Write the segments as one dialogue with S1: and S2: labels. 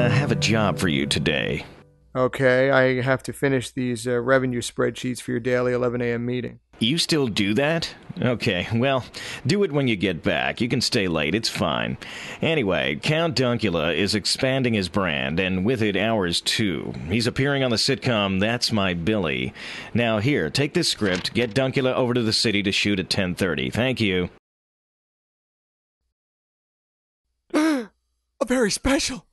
S1: uh, have a job for you today.
S2: Okay, I have to finish these uh, revenue spreadsheets for your daily 11 a.m. meeting.
S1: You still do that? Okay, well, do it when you get back. You can stay late, it's fine. Anyway, Count Dunkula is expanding his brand, and with it, ours too. He's appearing on the sitcom That's My Billy. Now, here, take this script, get Dunkula over to the city to shoot at 10.30. Thank you.
S2: A very special.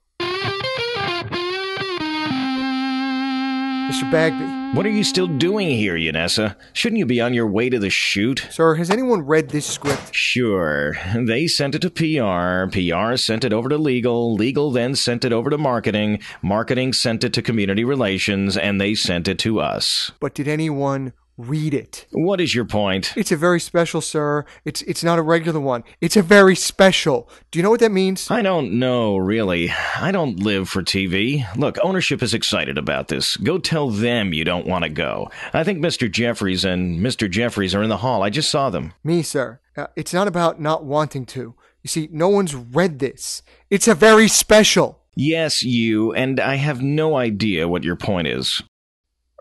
S2: Mr. Bagby.
S1: What are you still doing here, Yinessa? Shouldn't you be on your way to the shoot?
S2: Sir, has anyone read this script?
S1: Sure. They sent it to PR. PR sent it over to legal. Legal then sent it over to marketing. Marketing sent it to community relations, and they sent it to us.
S2: But did anyone read it?
S1: What is your point?
S2: It's a very special, sir. It's it's not a regular one. It's a very special. Do you know what that means?
S1: I don't know, really. I don't live for TV. Look, ownership is excited about this. Go tell them you don't want to go. I think Mr. Jeffries and Mr. Jeffries are in the hall. I just saw them.
S2: Me, sir. Uh, it's not about not wanting to. You see, no one's read this. It's a very special.
S1: Yes, you, and I have no idea what your point is.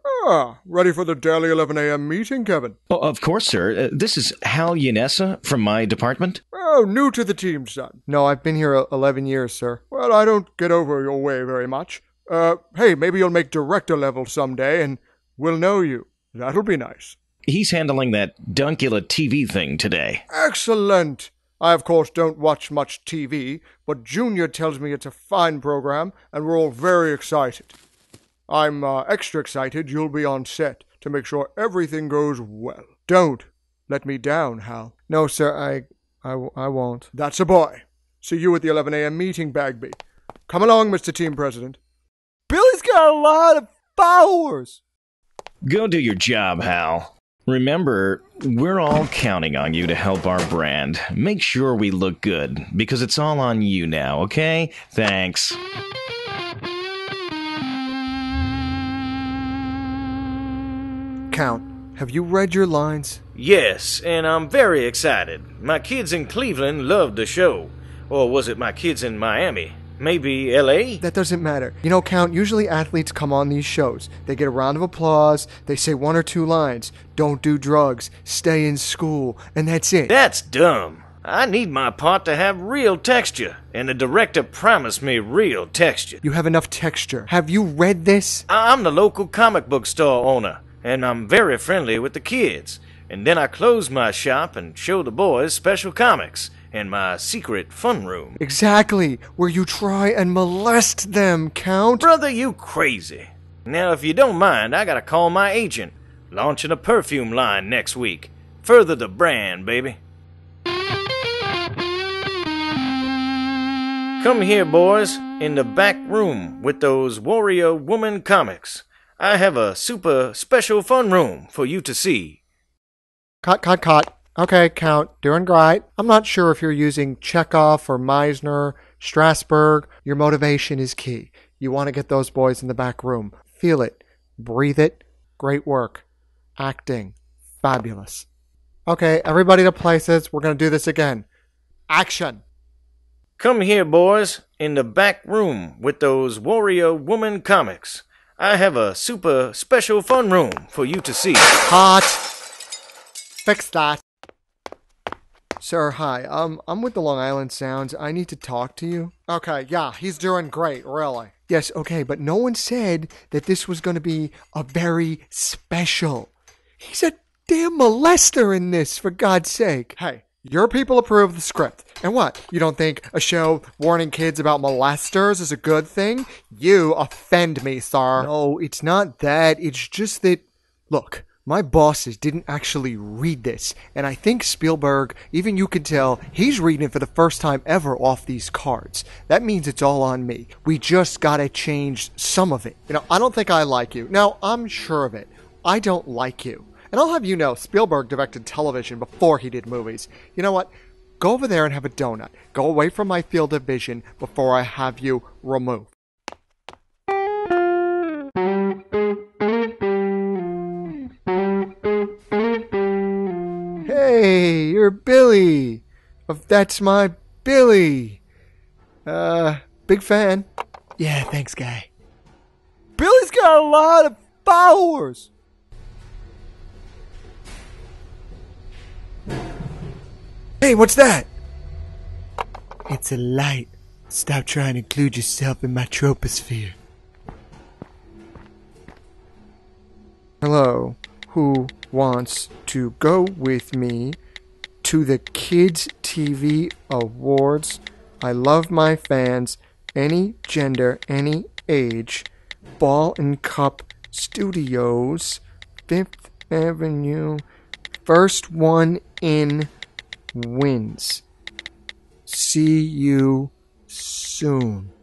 S2: Ah, ready for the daily 11 a.m. meeting, Kevin?
S1: Oh, of course, sir. Uh, this is Hal Yinessa from my department.
S2: Oh, new to the team, son. No, I've been here uh, 11 years, sir. Well, I don't get over your way very much. Uh, hey, maybe you'll make director level someday and we'll know you. That'll be nice.
S1: He's handling that Dunkula TV thing today.
S2: Excellent. I, of course, don't watch much TV, but Junior tells me it's a fine program, and we're all very excited. I'm uh, extra excited you'll be on set to make sure everything goes well. Don't let me down, Hal. No, sir, I, I, I won't. That's a boy. See you at the 11 a.m. meeting, Bagby. Come along, Mr. Team President. Billy's got a lot of followers.
S1: Go do your job, Hal. Remember, we're all counting on you to help our brand. Make sure we look good, because it's all on you now, okay? Thanks.
S2: Count, have you read your lines?
S3: Yes, and I'm very excited. My kids in Cleveland loved the show. Or was it my kids in Miami? Maybe LA?
S2: That doesn't matter. You know, Count, usually athletes come on these shows. They get a round of applause, they say one or two lines don't do drugs, stay in school, and that's it.
S3: That's dumb. I need my part to have real texture, and the director promised me real texture.
S2: You have enough texture. Have you read this?
S3: I'm the local comic book store owner, and I'm very friendly with the kids. And then I close my shop and show the boys special comics in my secret fun room.
S2: Exactly, where you try and molest them, Count.
S3: Brother, you crazy. Now, if you don't mind, I gotta call my agent. Launching a perfume line next week. Further the brand, baby. Come here, boys, in the back room with those Warrior Woman comics. I have a super special fun room for you to see.
S2: Cut, cut, cut. Okay, Count, doing great. I'm not sure if you're using Chekhov or Meisner, Strasberg. Your motivation is key. You want to get those boys in the back room. Feel it. Breathe it. Great work. Acting. Fabulous. Okay, everybody to places. We're going to do this again. Action.
S3: Come here, boys, in the back room with those Warrior Woman comics. I have a super special fun room for you to see.
S2: Hot. Fix that. Sir, hi. Um, I'm with the Long Island Sounds. I need to talk to you. Okay, yeah, he's doing great, really. Yes, okay, but no one said that this was going to be a very special. He's a damn molester in this, for God's sake. Hey, your people approve the script. And what? You don't think a show warning kids about molesters is a good thing? You offend me, sir. No, it's not that. It's just that. Look, my bosses didn't actually read this, and I think Spielberg, even you could tell, he's reading it for the first time ever off these cards. That means it's all on me. We just gotta change some of it. You know, I don't think I like you. Now, I'm sure of it. I don't like you. And I'll have you know, Spielberg directed television before he did movies. You know what? Go over there and have a donut. Go away from my field of vision before I have you removed. Hey, you're Billy. Of That's My Billy. Uh, big fan. Yeah, thanks, guy. Billy's got a lot of followers. Hey, what's that? It's a light. Stop trying to include yourself in my troposphere. Hello, who wants to go with me to the Kids TV Awards? I love my fans, any gender, any age. Ball and Cup Studios, Fifth Avenue. First one in wins. See you soon.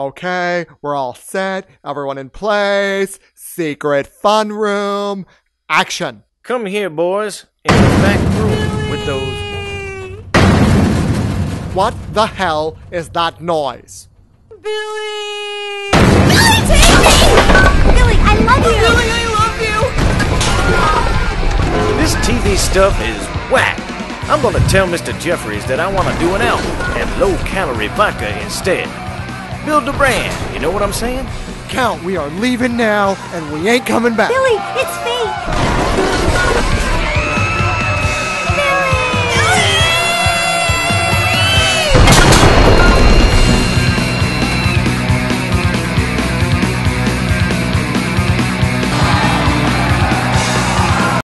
S2: Okay, we're all set. Everyone in place. Secret fun room. Action.
S1: Come here, boys, in the back room with those.
S2: What the hell is that noise?
S4: Billy! Billy, take me! Billy, I love you! Billy, I love you!
S1: This TV stuff is whack. I'm gonna tell Mr. Jeffries that I want to do an album and low calorie vodka instead. Build a brand, you know what I'm saying?
S2: Count, we are leaving now and we ain't coming back.
S4: Billy, it's fake!